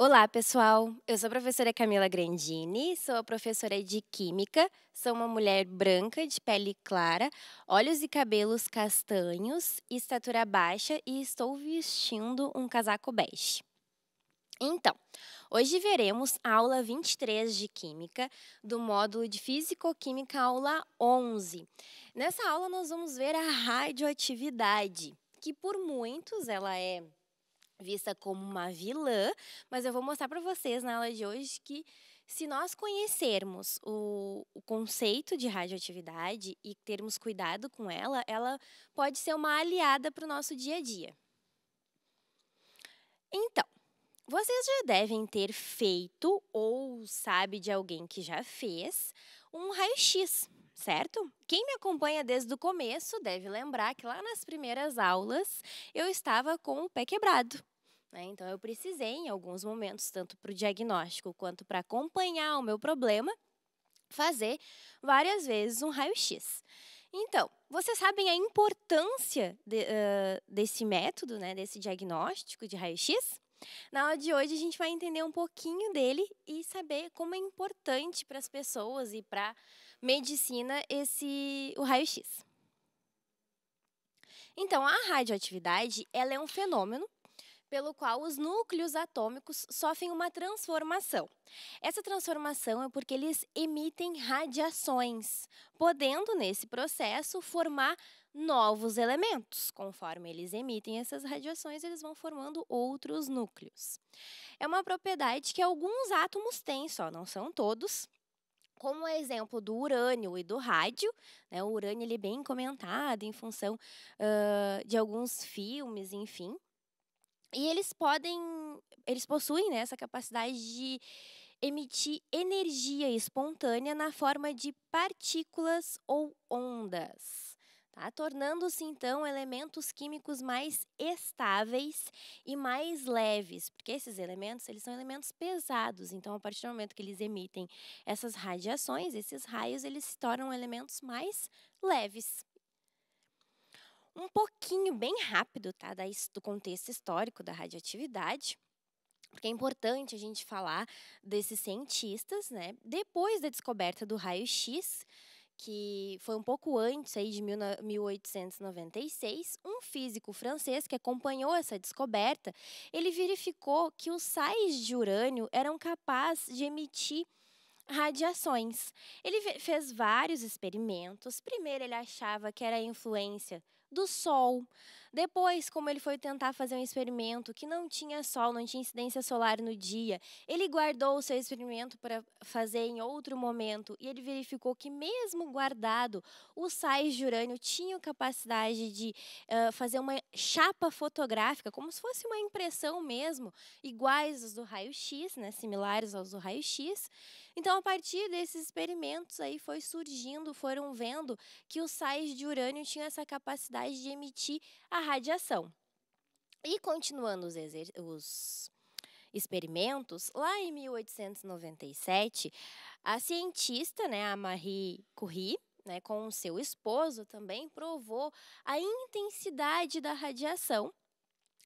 Olá, pessoal. Eu sou a professora Camila Grandini, sou professora de Química, sou uma mulher branca, de pele clara, olhos e cabelos castanhos, estatura baixa e estou vestindo um casaco bege. Então, hoje veremos a aula 23 de Química do módulo de Físico-Química, aula 11. Nessa aula nós vamos ver a radioatividade, que por muitos ela é vista como uma vilã, mas eu vou mostrar para vocês na aula de hoje que se nós conhecermos o, o, conceito de radioatividade e termos cuidado com ela, ela pode ser uma aliada para o nosso dia a dia. Então, vocês já devem ter feito ou sabe de alguém que já fez um raio-x, certo? Quem me acompanha desde o começo deve lembrar que lá nas primeiras aulas eu estava com o pé quebrado. Né? Então, eu precisei, em alguns momentos, tanto para o diagnóstico quanto para acompanhar o meu problema, fazer várias vezes um raio-x. Então, vocês sabem a importância de, uh, desse método, né, desse diagnóstico de raio-x? Na aula de hoje, a gente vai entender um pouquinho dele e saber como é importante para as pessoas e para medicina esse, o raio-x. Então, a radioatividade ela é um fenômeno pelo qual os núcleos atômicos sofrem uma transformação. Essa transformação é porque eles emitem radiações, podendo, nesse processo, formar novos elementos. Conforme eles emitem essas radiações, eles vão formando outros núcleos. É uma propriedade que alguns átomos têm, só não são todos, como o exemplo do urânio e do rádio, né, o urânio ele é bem comentado em função uh, de alguns filmes, enfim. E eles podem, eles possuem né, essa capacidade de emitir energia espontânea na forma de partículas ou ondas, tá? tornando-se então elementos químicos mais estáveis e mais leves, porque esses elementos eles são elementos pesados, então a partir do momento que eles emitem essas radiações, esses raios eles se tornam elementos mais leves um pouquinho bem rápido, tá, do contexto histórico da radioatividade, porque é importante a gente falar desses cientistas, né? Depois da descoberta do raio-x, que foi um pouco antes aí de 1896, um físico francês que acompanhou essa descoberta, ele verificou que os sais de urânio eram capazes de emitir radiações. Ele fez vários experimentos. Primeiro ele achava que era a influência do Sol. Depois, como ele foi tentar fazer um experimento que não tinha sol, não tinha incidência solar no dia, ele guardou o seu experimento para fazer em outro momento e ele verificou que, mesmo guardado, os sais de urânio tinham capacidade de uh, fazer uma chapa fotográfica, como se fosse uma impressão mesmo, iguais aos do raio-x, né, similares aos do raio-x. Então, a partir desses experimentos aí foi surgindo, foram vendo que os sais de urânio tinham essa capacidade de emitir a radiação. E continuando os, os experimentos, lá em 1897, a cientista, né, a Marie Curie, né, com o seu esposo também provou a intensidade da radiação.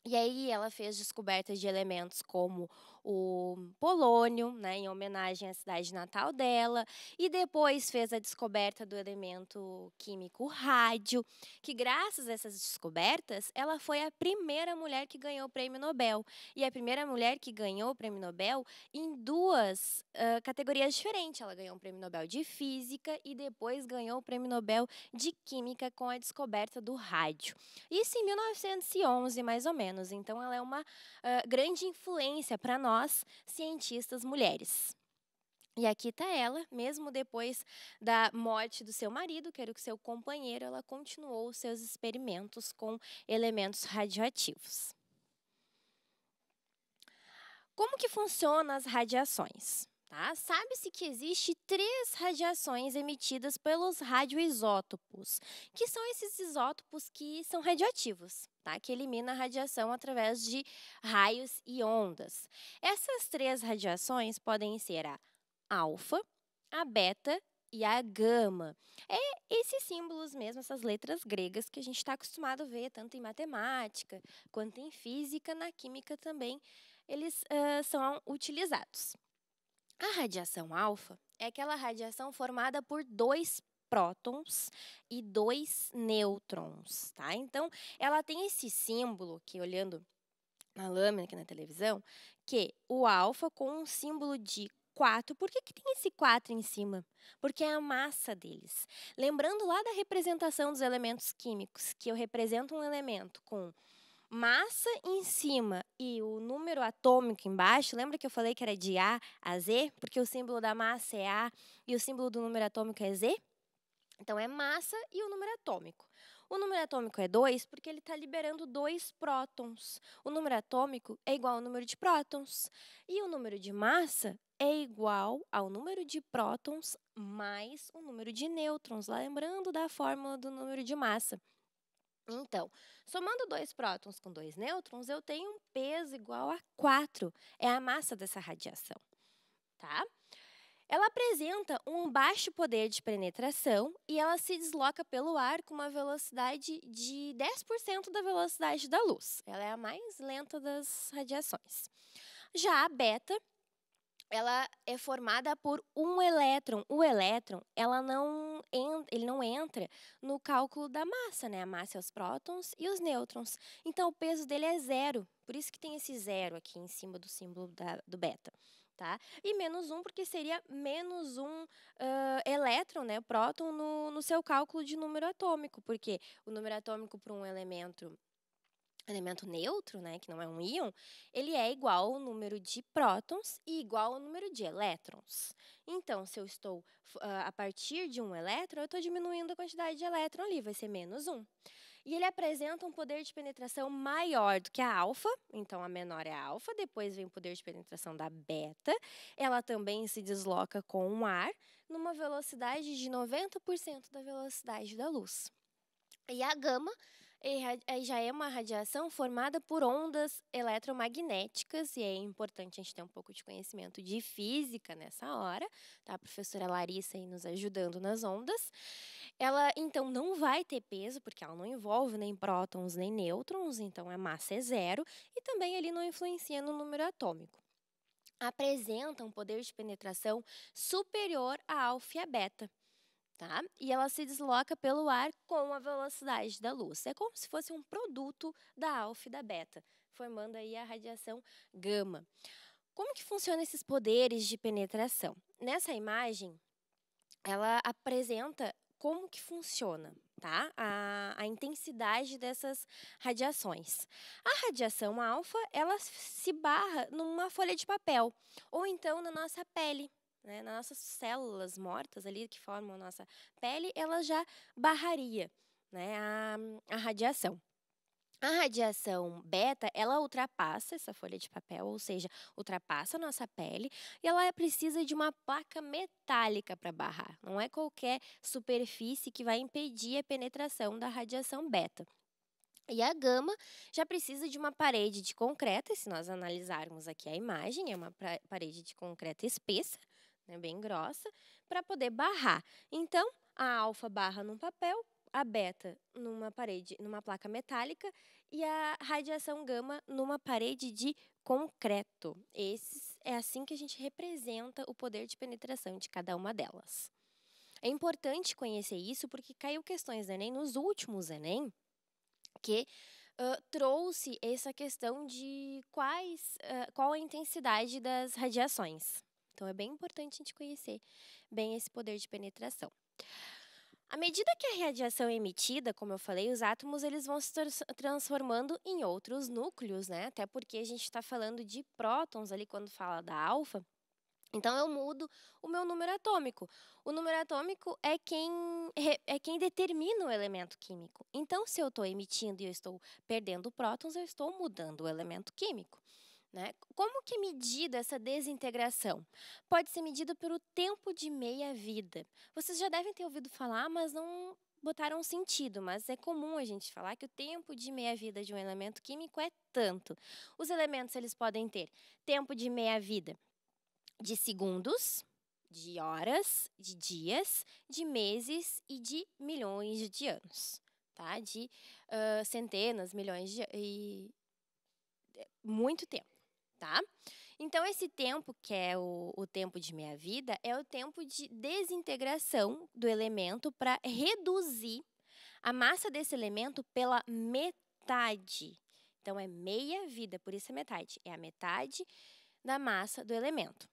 E aí ela fez descobertas de elementos como o polônio, né, em homenagem à cidade natal dela, e depois fez a descoberta do elemento químico rádio, que graças a essas descobertas, ela foi a primeira mulher que ganhou o prêmio Nobel, e a primeira mulher que ganhou o prêmio Nobel em duas uh, categorias diferentes. Ela ganhou o prêmio Nobel de Física e depois ganhou o prêmio Nobel de Química com a descoberta do rádio. Isso em 1911, mais ou menos. Então, ela é uma uh, grande influência para nós nós, cientistas mulheres. E aqui está ela, mesmo depois da morte do seu marido, que era o seu companheiro, ela continuou os seus experimentos com elementos radioativos. Como que funcionam as radiações? Tá? Sabe-se que existe três radiações emitidas pelos radioisótopos, que são esses isótopos que são radioativos, tá? que eliminam a radiação através de raios e ondas. Essas três radiações podem ser a alfa, a beta e a gama. É esses símbolos mesmo, essas letras gregas que a gente está acostumado a ver, tanto em matemática quanto em física, na química também eles uh, são utilizados. A radiação alfa é aquela radiação formada por dois prótons e dois nêutrons, tá? Então, ela tem esse símbolo que olhando na lâmina aqui na televisão, que o alfa com um símbolo de 4. Por que, que tem esse 4 em cima? Porque é a massa deles. Lembrando lá da representação dos elementos químicos, que eu represento um elemento com massa em cima e o número atômico embaixo, lembra que eu falei que era de A a Z? Porque o símbolo da massa é A e o símbolo do número atômico é Z? Então, é massa e o número atômico. O número atômico é 2 porque ele está liberando dois prótons. O número atômico é igual ao número de prótons. E o número de massa é igual ao número de prótons mais o número de nêutrons, lembrando da fórmula do número de massa. Então, somando dois prótons com dois nêutrons, eu tenho um peso igual a 4. É a massa dessa radiação, tá? Ela apresenta um baixo poder de penetração e ela se desloca pelo ar com uma velocidade de 10% da velocidade da luz. Ela é a mais lenta das radiações. Já a beta, ela é formada por um elétron. O elétron, ela não ele não entra no cálculo da massa, né? A massa é os prótons e os nêutrons. Então, o peso dele é zero. Por isso que tem esse zero aqui em cima do símbolo da, do beta tá? E menos um porque seria menos um uh, elétron, né, próton, no, no seu cálculo de número atômico, porque o número atômico para um elemento elemento neutro, né, que não é um íon, ele é igual ao número de prótons e igual ao número de elétrons. Então, se eu estou uh, a partir de um elétron, eu estou diminuindo a quantidade de elétron ali, vai ser menos um. E ele apresenta um poder de penetração maior do que a alfa, então a menor é a alfa, depois vem o poder de penetração da beta. Ela também se desloca com o ar numa velocidade de 90% da velocidade da luz. E a gama já é uma radiação formada por ondas eletromagnéticas, e é importante a gente ter um pouco de conhecimento de física nessa hora, tá? A professora Larissa aí nos ajudando nas ondas. Ela, então, não vai ter peso, porque ela não envolve nem prótons nem nêutrons, então a massa é zero, e também ele não influencia no número atômico. Apresenta um poder de penetração superior a alfa e a beta. Tá? E ela se desloca pelo ar com a velocidade da luz. É como se fosse um produto da alfa e da beta, formando aí a radiação gama. Como que funcionam esses poderes de penetração? Nessa imagem, ela apresenta como que funciona, tá? A, a intensidade dessas radiações. A radiação alfa, ela se barra numa folha de papel ou então na nossa pele, né? Nas nossas células mortas ali que formam a nossa pele, ela já barraria, né? A, a radiação. A radiação beta, ela ultrapassa essa folha de papel, ou seja, ultrapassa a nossa pele, e ela precisa de uma placa metálica para barrar. Não é qualquer superfície que vai impedir a penetração da radiação beta. E a gama já precisa de uma parede de concreto, se nós analisarmos aqui a imagem, é uma parede de concreto espessa, né, bem grossa, para poder barrar. Então, a alfa barra num papel, a beta numa parede, numa placa metálica e a radiação gama numa parede de concreto. Esse é assim que a gente representa o poder de penetração de cada uma delas. É importante conhecer isso porque caiu questões do Enem nos últimos Enem que uh, trouxe essa questão de quais, uh, qual a intensidade das radiações. Então é bem importante a gente conhecer bem esse poder de penetração. À medida que a radiação é emitida, como eu falei, os átomos eles vão se transformando em outros núcleos, né? Até porque a gente está falando de prótons ali quando fala da alfa. Então eu mudo o meu número atômico. O número atômico é quem é quem determina o elemento químico. Então se eu estou emitindo e eu estou perdendo prótons, eu estou mudando o elemento químico. Né? Como que é medida essa desintegração? Pode ser medida pelo tempo de meia-vida. Vocês já devem ter ouvido falar, mas não botaram sentido, mas é comum a gente falar que o tempo de meia-vida de um elemento químico é tanto. Os elementos eles podem ter tempo de meia-vida de segundos, de horas, de dias, de meses e de milhões de anos, tá? De uh, centenas, milhões de e muito tempo tá? Então, esse tempo, que é o, o tempo de meia-vida, é o tempo de desintegração do elemento para reduzir a massa desse elemento pela metade. Então, é meia-vida, por isso é metade. É a metade da massa do elemento.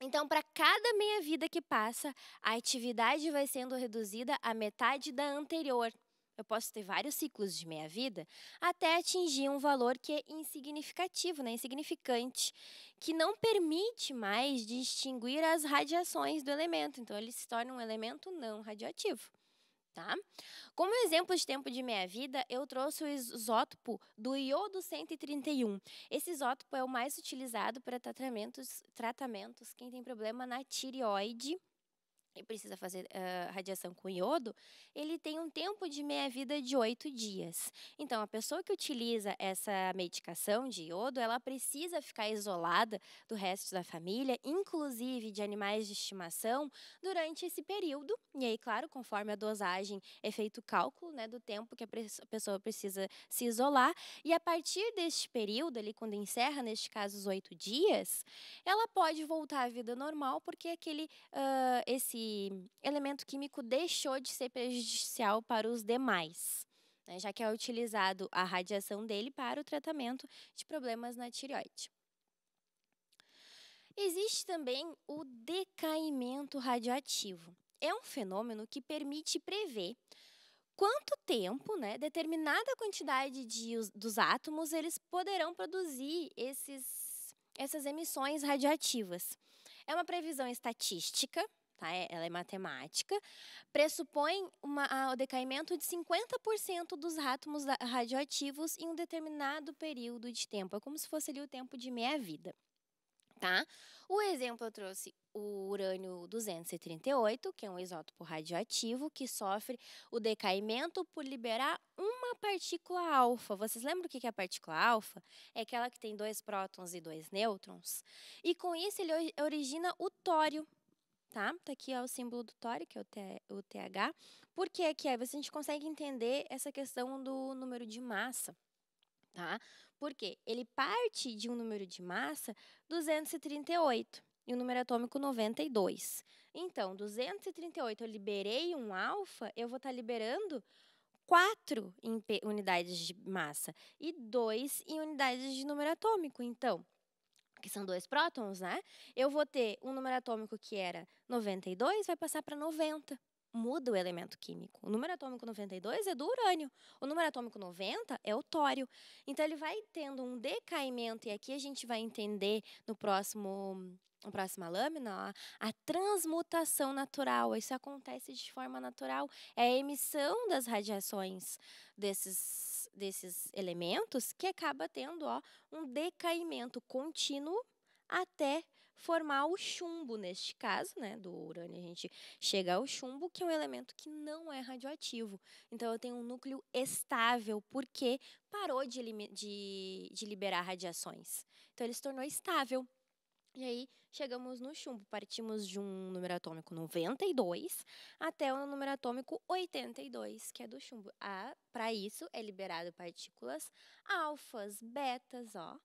Então, para cada meia-vida que passa, a atividade vai sendo reduzida à metade da anterior. Eu posso ter vários ciclos de meia-vida até atingir um valor que é insignificativo, né? insignificante, que não permite mais distinguir as radiações do elemento. Então, ele se torna um elemento não radioativo. Tá? Como exemplo de tempo de meia-vida, eu trouxe o isótopo do iodo 131. Esse isótopo é o mais utilizado para tratamentos, tratamentos quem tem problema na tireoide e precisa fazer uh, radiação com iodo, ele tem um tempo de meia-vida de oito dias. Então, a pessoa que utiliza essa medicação de iodo, ela precisa ficar isolada do resto da família, inclusive de animais de estimação, durante esse período. E aí, claro, conforme a dosagem é feito o cálculo né, do tempo que a pessoa precisa se isolar. E a partir deste período, ali, quando encerra, neste caso, os oito dias, ela pode voltar à vida normal, porque aquele, uh, esse elemento químico deixou de ser prejudicial para os demais, né, já que é utilizado a radiação dele para o tratamento de problemas na tireoide. Existe também o decaimento radioativo. É um fenômeno que permite prever quanto tempo, né, determinada quantidade de, dos átomos, eles poderão produzir esses, essas emissões radioativas. É uma previsão estatística, tá? É, ela é matemática, pressupõe uma, o decaimento de 50% dos átomos radioativos em um determinado período de tempo. É como se fosse ali o tempo de meia-vida. Tá? O exemplo eu trouxe o urânio 238, que é um isótopo radioativo que sofre o decaimento por liberar uma partícula alfa. Vocês lembram o que é a partícula alfa? É aquela que tem dois prótons e dois nêutrons. E com isso ele origina o tório, tá? Tá aqui ó, o símbolo do tório, que é o, TH. Por que aqui? Aí a gente consegue entender essa questão do número de massa, tá? Porque ele parte de um número de massa 238 e o número atômico 92. Então, 238 eu liberei um alfa, eu vou estar tá liberando 4 em unidades de massa e 2 em unidades de número atômico. Então, que são dois prótons, né? Eu vou ter um número atômico que era 92, vai passar para 90. Muda o elemento químico. O número atômico 92 é do urânio. O número atômico 90 é o tório. Então ele vai tendo um decaimento e aqui a gente vai entender no próximo na próxima lâmina, ó, a transmutação natural. Isso acontece de forma natural. É a emissão das radiações desses desses elementos que acaba tendo ó, um decaimento contínuo até formar o chumbo, neste caso, né, do urânio, a gente chega ao chumbo, que é um elemento que não é radioativo. Então, eu tenho um núcleo estável, porque parou de, de, de liberar radiações. Então, ele se tornou estável. E aí chegamos no chumbo, partimos de um número atômico 92 até o número atômico 82, que é do chumbo. Ah, Para isso é liberado partículas alfas, betas, ó,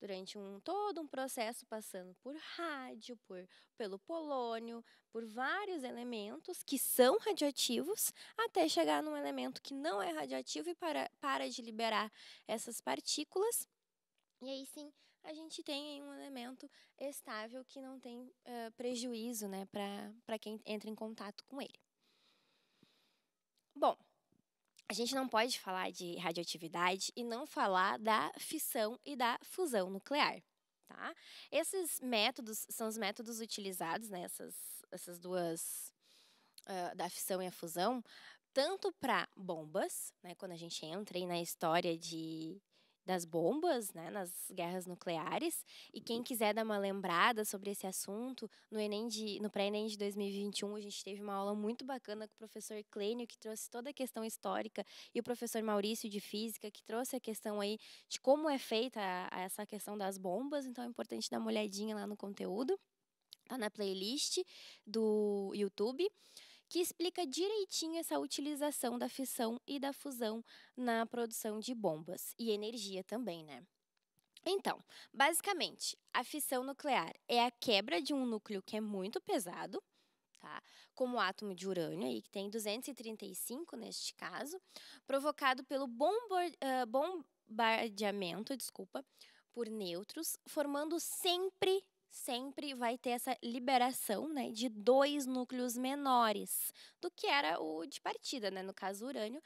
durante um todo um processo passando por rádio, por pelo polônio, por vários elementos que são radioativos, até chegar num elemento que não é radioativo e para, para de liberar essas partículas. E aí sim a gente tem um elemento estável que não tem uh, prejuízo né, para quem entra em contato com ele. Bom, a gente não pode falar de radioatividade e não falar da fissão e da fusão nuclear. Tá? Esses métodos são os métodos utilizados, né, essas, duas, uh, da fissão e a fusão, tanto para bombas, né, quando a gente entra na história de das bombas, né, nas guerras nucleares. E quem quiser dar uma lembrada sobre esse assunto, no Enem de, no pré-ENEM de 2021, a gente teve uma aula muito bacana com o professor Clênio, que trouxe toda a questão histórica, e o professor Maurício de Física, que trouxe a questão aí de como é feita a, a essa questão das bombas. Então é importante dar uma olhadinha lá no conteúdo. Tá na playlist do YouTube que explica direitinho essa utilização da fissão e da fusão na produção de bombas e energia também, né? Então, basicamente, a fissão nuclear é a quebra de um núcleo que é muito pesado, tá? Como o átomo de urânio, aí, que tem 235 neste caso, provocado pelo bombardeamento, desculpa, por nêutrons, formando sempre sempre vai ter essa liberação né, de dois núcleos menores do que era o de partida, né, no caso urânio,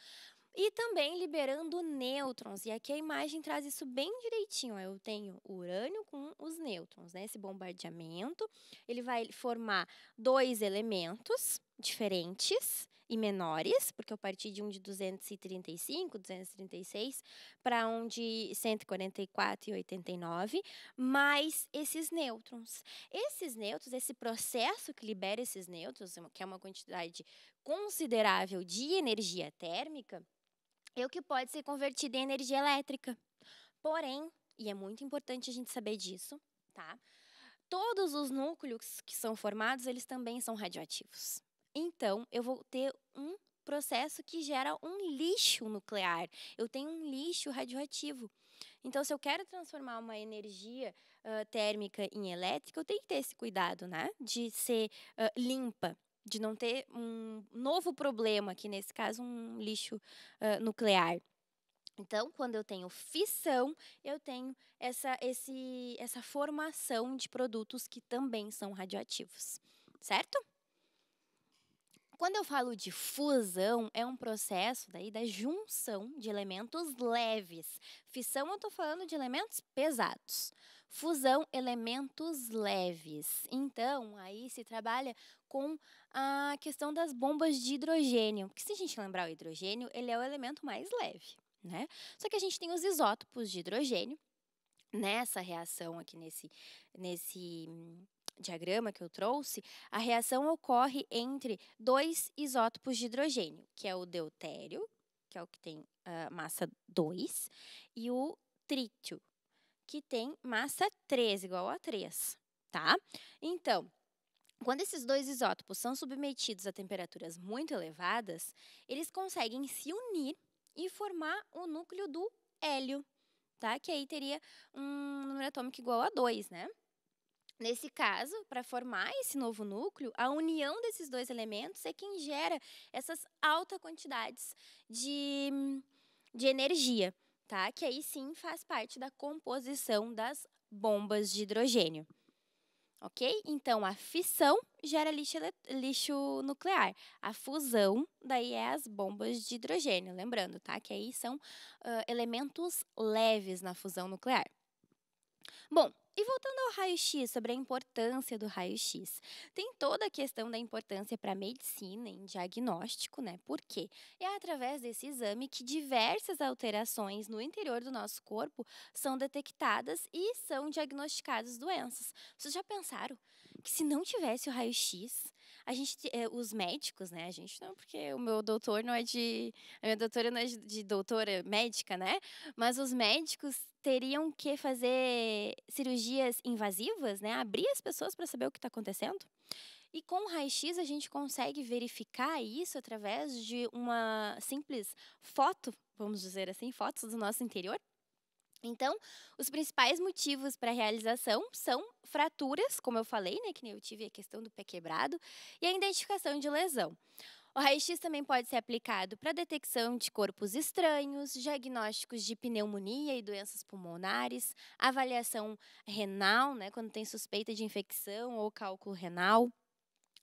e também liberando nêutrons. E aqui a imagem traz isso bem direitinho. Eu tenho o urânio com os nêutrons, né? Esse bombardeamento, ele vai formar dois elementos diferentes e menores, porque eu parti de um de 235, 236 para um de 144 e 89, mais esses nêutrons. Esses nêutrons, esse processo que libera esses nêutrons, que é uma quantidade considerável de energia térmica, é o que pode ser convertido em energia elétrica. Porém, e é muito importante a gente saber disso, tá? Todos os núcleos que são formados, eles também são radioativos. Então, eu vou ter um processo que gera um lixo nuclear. Eu tenho um lixo radioativo. Então, se eu quero transformar uma energia uh, térmica em elétrica, eu tenho que ter esse cuidado, né? De ser uh, limpa de não ter um novo problema, que nesse caso um lixo uh, nuclear. Então, quando eu tenho fissão, eu tenho essa, esse, essa formação de produtos que também são radioativos, certo? Quando eu falo de fusão, é um processo daí da junção de elementos leves. Fissão, eu estou falando de elementos pesados. Fusão, elementos leves. Então, aí se trabalha com a questão das bombas de hidrogênio. Porque se a gente lembrar o hidrogênio, ele é o elemento mais leve, né? Só que a gente tem os isótopos de hidrogênio. Nessa reação aqui nesse, nesse diagrama que eu trouxe, a reação ocorre entre dois isótopos de hidrogênio, que é o deutério, que é o que tem uh, massa 2, e o trítio, que tem massa 3, igual a 3, tá? Então, quando esses dois isótopos são submetidos a temperaturas muito elevadas, eles conseguem se unir e formar o núcleo do hélio, tá? Que aí teria um número atômico igual a 2, né? Nesse caso, para formar esse novo núcleo, a união desses dois elementos é quem gera essas altas quantidades de, de energia, tá? Que aí sim faz parte da composição das bombas de hidrogênio. Ok? Então, a fissão gera lixo, lixo nuclear. A fusão, daí é as bombas de hidrogênio. Lembrando, tá? Que aí são uh, elementos leves na fusão nuclear. Bom, e voltando ao raio-x, sobre a importância do raio-x. Tem toda a questão da importância para a medicina em diagnóstico, né? Por quê? É através desse exame que diversas alterações no interior do nosso corpo são detectadas e são diagnosticadas doenças. Vocês já pensaram que se não tivesse o raio-x, a gente, eh, os médicos, né? A gente não, porque o meu doutor não é de. A minha doutora não é de, de doutora médica, né? Mas os médicos teriam que fazer cirurgias invasivas, né? Abrir as pessoas para saber o que está acontecendo. E com o raio-x a gente consegue verificar isso através de uma simples foto, vamos dizer assim, fotos do nosso interior. Então, os principais motivos para a realização são fraturas, como eu falei, né, que nem eu tive a questão do pé quebrado, e a identificação de lesão. O raio-x também pode ser aplicado para detecção de corpos estranhos, diagnósticos de pneumonia e doenças pulmonares, avaliação renal, né, quando tem suspeita de infecção ou cálculo renal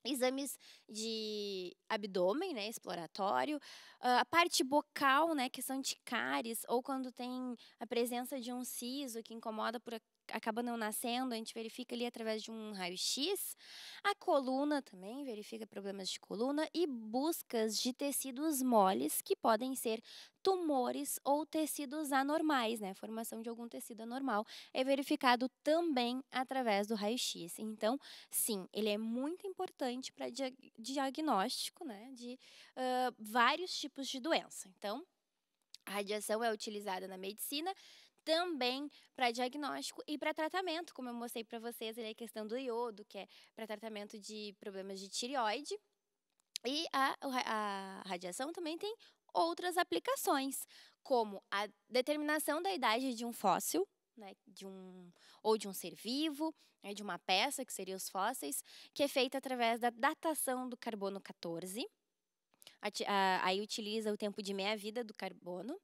exames de abdômen, né, exploratório, uh, a parte bocal, né, que são de cáries, ou quando tem a presença de um siso que incomoda por acaba não nascendo, a gente verifica ali através de um raio-x. A coluna também verifica problemas de coluna e buscas de tecidos moles que podem ser tumores ou tecidos anormais, né? Formação de algum tecido anormal é verificado também através do raio-x. Então, sim, ele é muito importante para diagnóstico, né, de uh, vários tipos de doença. Então, a radiação é utilizada na medicina também para diagnóstico e para tratamento, como eu mostrei para vocês a questão do iodo, que é para tratamento de problemas de tireoide. E a, a radiação também tem outras aplicações, como a determinação da idade de um fóssil, né, de um, ou de um ser vivo, né, de uma peça, que seriam os fósseis, que é feita através da datação do carbono 14. Aí utiliza o tempo de meia-vida do carbono.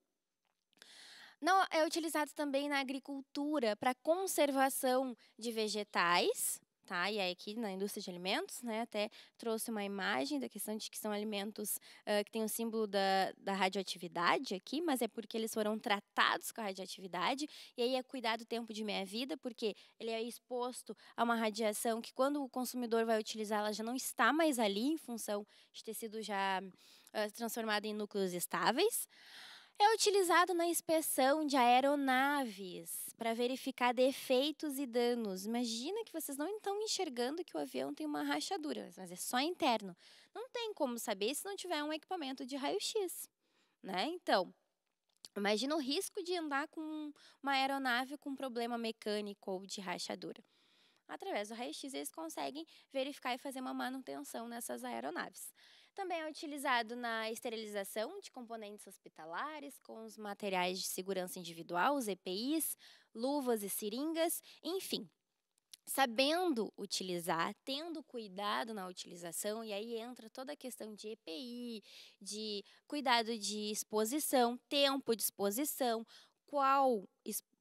Não, é utilizado também na agricultura para conservação de vegetais, tá? E aí aqui na indústria de alimentos, né, até trouxe uma imagem da questão de que são alimentos uh, que tem o símbolo da, da radioatividade aqui, mas é porque eles foram tratados com a radioatividade, e aí é cuidar do tempo de meia-vida, porque ele é exposto a uma radiação que quando o consumidor vai utilizar, ela já não está mais ali em função de ter sido já uh, transformada em núcleos estáveis. É utilizado na inspeção de aeronaves para verificar defeitos e danos. Imagina que vocês não estão enxergando que o avião tem uma rachadura, mas é só interno. Não tem como saber se não tiver um equipamento de raio-x, né? Então, imagina o risco de andar com uma aeronave com problema mecânico ou de rachadura. Através do raio-x eles conseguem verificar e fazer uma manutenção nessas aeronaves. Também é utilizado na esterilização de componentes hospitalares, com os materiais de segurança individual, os EPIs, luvas e seringas, enfim. Sabendo utilizar, tendo cuidado na utilização, e aí entra toda a questão de EPI, de cuidado de exposição, tempo de exposição, qual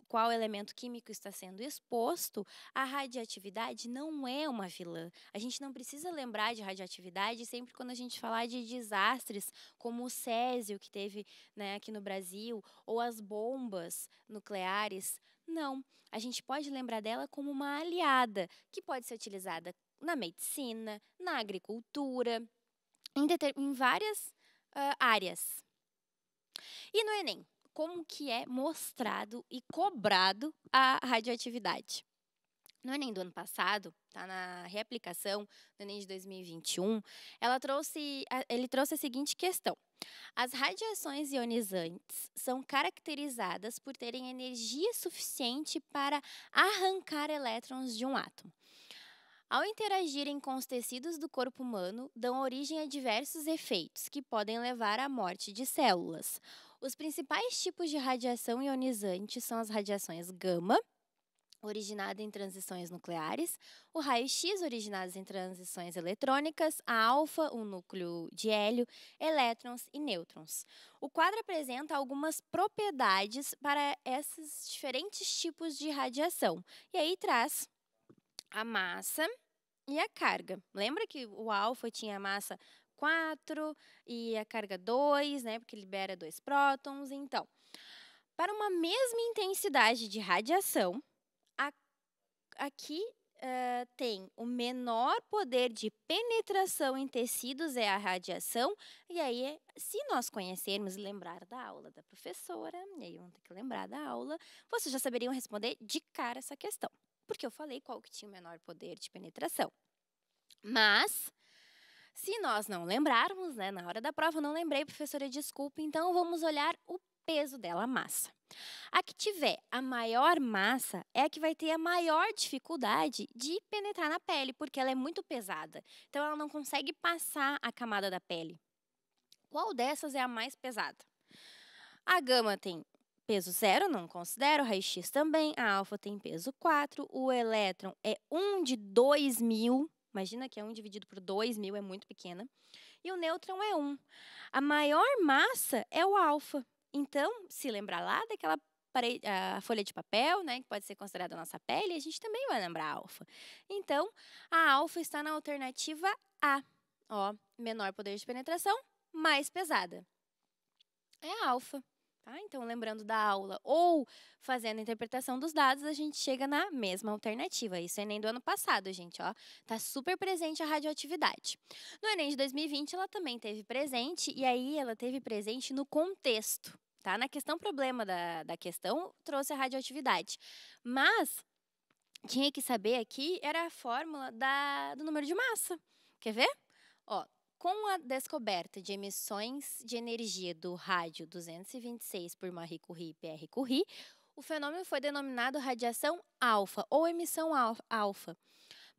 qual elemento químico está sendo exposto, a radioatividade não é uma vilã. A gente não precisa lembrar de radioatividade sempre quando a gente falar de desastres como o Césio que teve né, aqui no Brasil ou as bombas nucleares. Não, a gente pode lembrar dela como uma aliada que pode ser utilizada na medicina, na agricultura, em, em várias uh, áreas. E no Enem? Como que é mostrado e cobrado a radioatividade. No Enem do ano passado, tá na reaplicação do Enem de 2021, ela trouxe, ele trouxe a seguinte questão. As radiações ionizantes são caracterizadas por terem energia suficiente para arrancar elétrons de um átomo. Ao interagirem com os tecidos do corpo humano, dão origem a diversos efeitos que podem levar à morte de células. Os principais tipos de radiação ionizante são as radiações gama, originada em transições nucleares, o raio-x, originados em transições eletrônicas, a alfa, o núcleo de hélio, elétrons e nêutrons. O quadro apresenta algumas propriedades para esses diferentes tipos de radiação, e aí traz a massa e a carga. Lembra que o alfa tinha massa 4 e a carga 2, né, porque libera dois prótons. Então, para uma mesma intensidade de radiação, a, aqui uh, tem o menor poder de penetração em tecidos é a radiação. E aí, se nós conhecermos lembrar da aula da professora, e aí vão ter que lembrar da aula, vocês já saberiam responder de cara essa questão. Porque eu falei qual que tinha o menor poder de penetração. Mas se nós não lembrarmos, né, na hora da prova, não lembrei, professora, desculpa, então vamos olhar o peso dela, a massa. A que tiver a maior massa é a que vai ter a maior dificuldade de penetrar na pele, porque ela é muito pesada. Então, ela não consegue passar a camada da pele. Qual dessas é a mais pesada? A gama tem peso zero, não considero, raio-x também, a alfa tem peso 4, o elétron é 1 de 2 mil, Imagina que é 1 dividido por 2 mil é muito pequena. E o nêutron é 1. A maior massa é o alfa. Então, se lembrar lá daquela parede, a folha de papel, né, que pode ser considerada a nossa pele, a gente também vai lembrar alfa. Então, a alfa está na alternativa A. Ó, menor poder de penetração, mais pesada. É a alfa. Tá? Então, lembrando da aula ou fazendo a interpretação dos dados, a gente chega na mesma alternativa. Isso é Enem do ano passado, gente. Ó, tá super presente a radioatividade. No Enem de 2020, ela também teve presente, e aí ela teve presente no contexto. Tá? Na questão problema da, da questão, trouxe a radioatividade. Mas tinha que saber aqui era a fórmula da, do número de massa. Quer ver? Ó, com a descoberta de emissões de energia do rádio 226 por Marie Curie e Pierre Curie, o fenômeno foi denominado radiação alfa ou emissão alfa.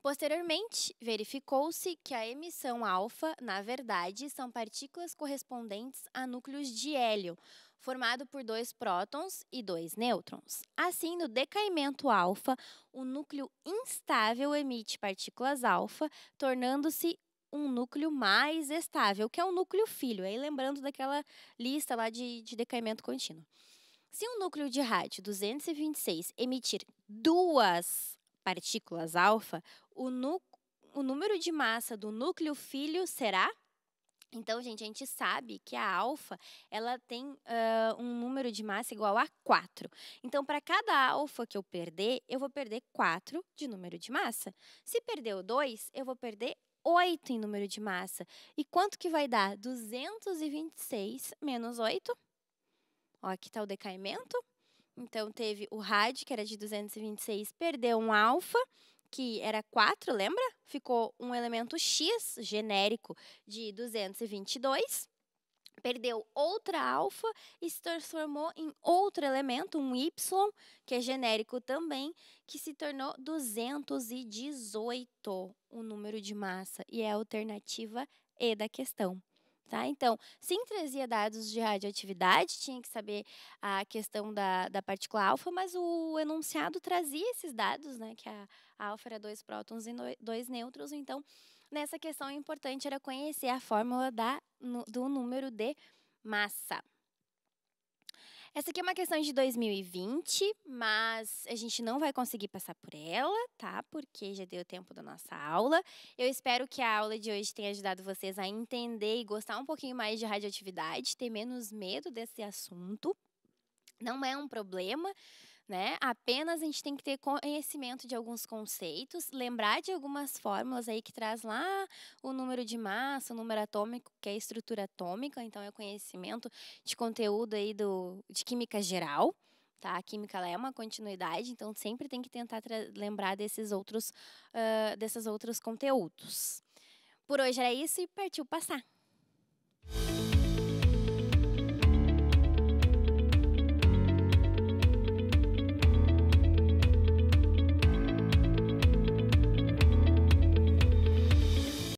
Posteriormente, verificou-se que a emissão alfa, na verdade, são partículas correspondentes a núcleos de hélio, formado por dois prótons e dois nêutrons. Assim, no decaimento alfa, o núcleo instável emite partículas alfa, tornando-se um núcleo mais estável, que é o núcleo filho. Aí lembrando daquela lista lá de, de decaimento contínuo. Se um núcleo de rádio 226 emitir duas partículas alfa, o, o número de massa do núcleo filho será então, gente, a gente sabe que a alfa ela tem uh, um número de massa igual a 4. Então, para cada alfa que eu perder, eu vou perder 4 de número de massa. Se perder o 2, eu vou perder 8 em número de massa. E quanto que vai dar? 226 menos 8. Ó, aqui está o decaimento. Então, teve o rádio, que era de 226, perdeu um alfa que era 4, lembra? Ficou um elemento X genérico de 222. Perdeu outra alfa e se transformou em outro elemento, um Y, que é genérico também, que se tornou 218, o número de massa, e é a alternativa E da questão. Tá? Então, trazia dados de radioatividade, tinha que saber a questão da, da partícula alfa, mas o enunciado trazia esses dados, né? Que a, a alfa era dois prótons e dois nêutrons. Então, nessa questão, o importante era conhecer a fórmula da, do número de massa. Essa aqui é uma questão de 2020, mas a gente não vai conseguir passar por ela, tá? Porque já deu tempo da nossa aula. Eu espero que a aula de hoje tenha ajudado vocês a entender e gostar um pouquinho mais de radioatividade, ter menos medo desse assunto. Não é um problema né? Apenas a gente tem que ter conhecimento de alguns conceitos, lembrar de algumas fórmulas aí que traz lá o número de massa, o número atômico, que é a estrutura atômica, então é conhecimento de conteúdo aí do, de química geral. Tá? A química é uma continuidade, então sempre tem que tentar lembrar desses outros, uh, desses outros conteúdos. Por hoje era isso e partiu passar.